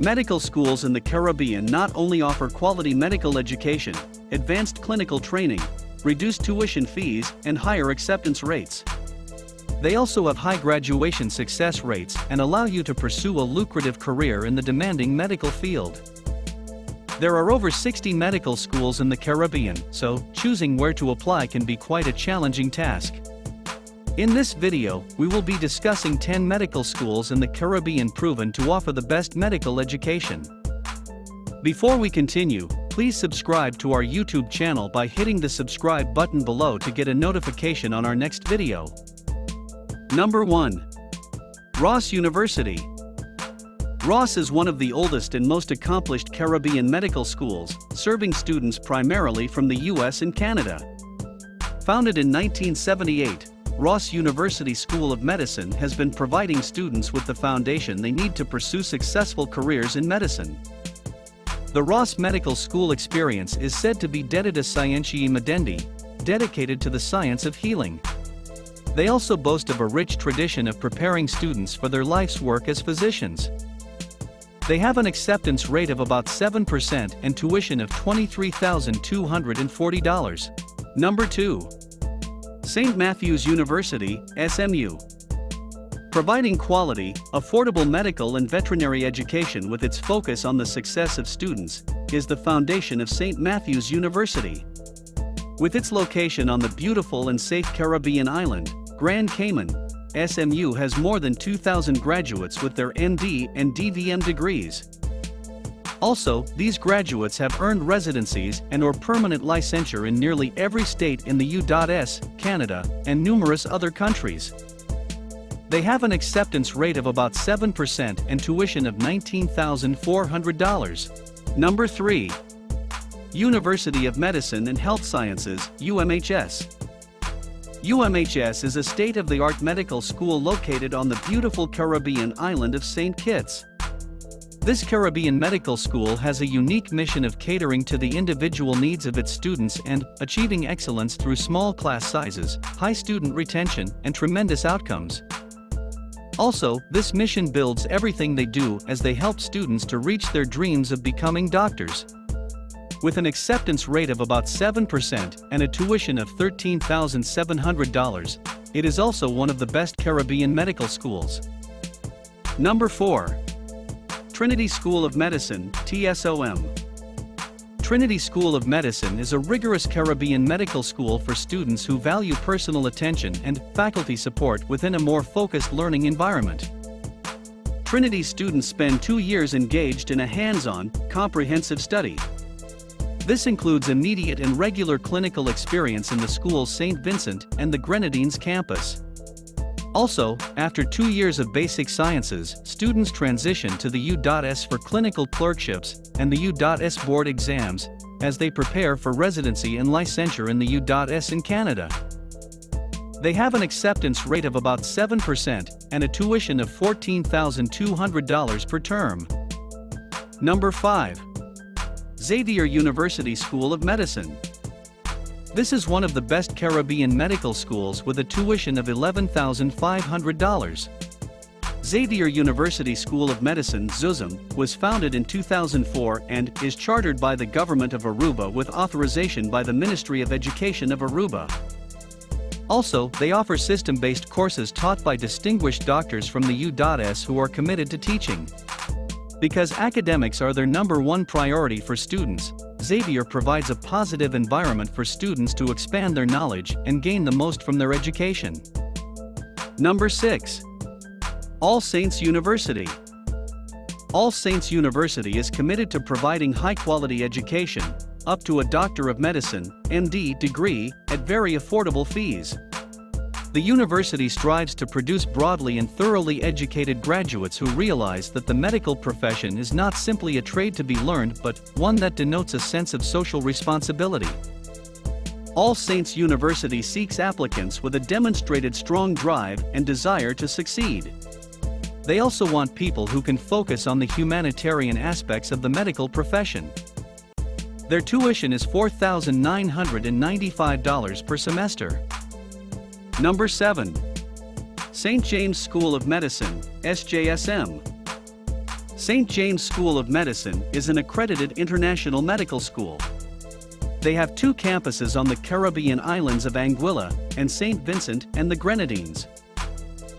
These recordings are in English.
Medical schools in the Caribbean not only offer quality medical education, advanced clinical training, reduced tuition fees, and higher acceptance rates. They also have high graduation success rates and allow you to pursue a lucrative career in the demanding medical field. There are over 60 medical schools in the Caribbean, so choosing where to apply can be quite a challenging task. In this video, we will be discussing 10 medical schools in the Caribbean proven to offer the best medical education. Before we continue, please subscribe to our YouTube channel by hitting the subscribe button below to get a notification on our next video. Number 1. Ross University. Ross is one of the oldest and most accomplished Caribbean medical schools, serving students primarily from the US and Canada. Founded in 1978, Ross University School of Medicine has been providing students with the foundation they need to pursue successful careers in medicine. The Ross Medical School experience is said to be Dedita Scientiae Medendi, dedicated to the science of healing. They also boast of a rich tradition of preparing students for their life's work as physicians. They have an acceptance rate of about 7% and tuition of $23,240. Number 2. St. Matthew's University, SMU. Providing quality, affordable medical and veterinary education with its focus on the success of students is the foundation of St. Matthew's University. With its location on the beautiful and safe Caribbean island, Grand Cayman, SMU has more than 2,000 graduates with their MD and DVM degrees. Also, these graduates have earned residencies and or permanent licensure in nearly every state in the U.S., Canada, and numerous other countries. They have an acceptance rate of about 7% and tuition of $19,400. Number 3. University of Medicine and Health Sciences, UMHS. UMHS is a state-of-the-art medical school located on the beautiful Caribbean island of St. Kitts. This Caribbean medical school has a unique mission of catering to the individual needs of its students and achieving excellence through small class sizes, high student retention, and tremendous outcomes. Also, this mission builds everything they do as they help students to reach their dreams of becoming doctors. With an acceptance rate of about 7% and a tuition of $13,700, it is also one of the best Caribbean medical schools. Number 4. Trinity School of Medicine, TSOM. Trinity School of Medicine is a rigorous Caribbean medical school for students who value personal attention and faculty support within a more focused learning environment. Trinity students spend two years engaged in a hands-on, comprehensive study. This includes immediate and regular clinical experience in the school's St. Vincent and the Grenadines campus. Also, after two years of basic sciences, students transition to the U.S for clinical clerkships and the U.S board exams, as they prepare for residency and licensure in the U.S in Canada. They have an acceptance rate of about 7% and a tuition of $14,200 per term. Number 5. Xavier University School of Medicine. This is one of the best Caribbean medical schools with a tuition of $11,500. Xavier University School of Medicine XUSM, was founded in 2004 and is chartered by the government of Aruba with authorization by the Ministry of Education of Aruba. Also, they offer system-based courses taught by distinguished doctors from the U.S who are committed to teaching. Because academics are their number one priority for students, Xavier provides a positive environment for students to expand their knowledge and gain the most from their education. Number 6. All Saints University. All Saints University is committed to providing high-quality education, up to a Doctor of Medicine, MD degree, at very affordable fees. The university strives to produce broadly and thoroughly educated graduates who realize that the medical profession is not simply a trade to be learned but one that denotes a sense of social responsibility. All Saints University seeks applicants with a demonstrated strong drive and desire to succeed. They also want people who can focus on the humanitarian aspects of the medical profession. Their tuition is $4,995 per semester. Number 7. St. James School of Medicine, SJSM. St. James School of Medicine is an accredited international medical school. They have two campuses on the Caribbean islands of Anguilla and St. Vincent and the Grenadines.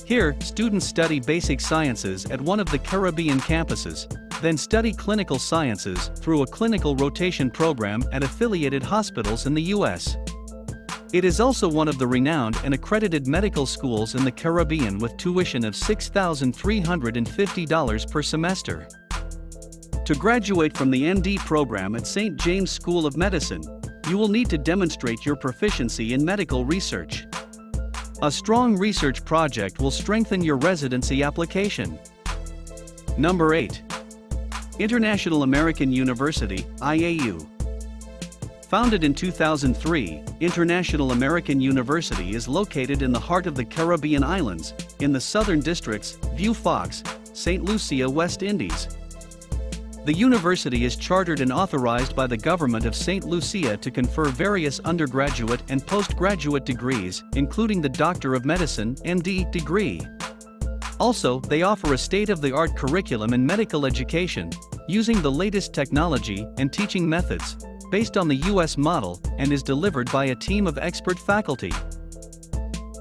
Here, students study basic sciences at one of the Caribbean campuses, then study clinical sciences through a clinical rotation program at affiliated hospitals in the U.S. It is also one of the renowned and accredited medical schools in the Caribbean with tuition of $6,350 per semester. To graduate from the MD program at St. James School of Medicine, you will need to demonstrate your proficiency in medical research. A strong research project will strengthen your residency application. Number 8. International American University, IAU. Founded in 2003, International American University is located in the heart of the Caribbean islands, in the southern districts, Vieux Fort, St. Lucia, West Indies. The university is chartered and authorized by the government of St. Lucia to confer various undergraduate and postgraduate degrees, including the Doctor of Medicine MD degree. Also, they offer a state-of-the-art curriculum in medical education, using the latest technology and teaching methods, based on the US model and is delivered by a team of expert faculty.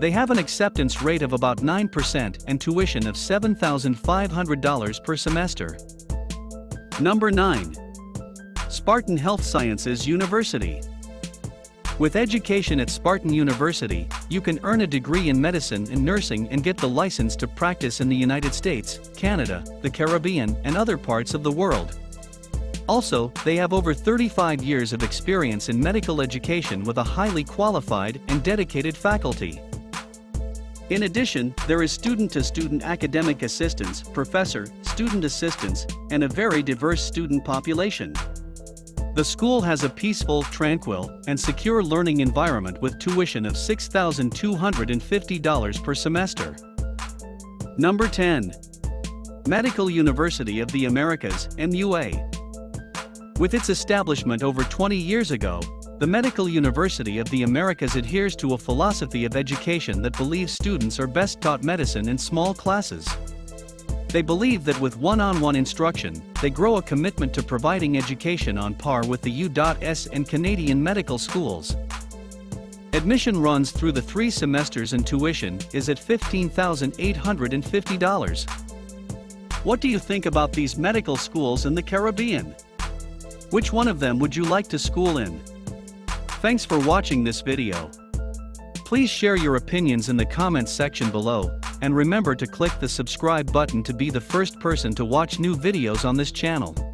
They have an acceptance rate of about 9% and tuition of $7,500 per semester. Number 9. Spartan Health Sciences University. With education at Spartan University, you can earn a degree in medicine and nursing and get the license to practice in the United States, Canada, the Caribbean, and other parts of the world. Also, they have over 35 years of experience in medical education with a highly qualified and dedicated faculty. In addition, there is student-to-student -student academic assistance, professor, student assistance, and a very diverse student population. The school has a peaceful, tranquil, and secure learning environment with tuition of $6,250 per semester. Number 10. Medical University of the Americas, MUA. With its establishment over 20 years ago, the Medical University of the Americas adheres to a philosophy of education that believes students are best taught medicine in small classes. They believe that with one-on-one -on -one instruction, they grow a commitment to providing education on par with the U.S. and Canadian medical schools. Admission runs through the three semesters and tuition is at $15,850. What do you think about these medical schools in the Caribbean? Which one of them would you like to school in? Thanks for watching this video. Please share your opinions in the comments section below, and remember to click the subscribe button to be the first person to watch new videos on this channel.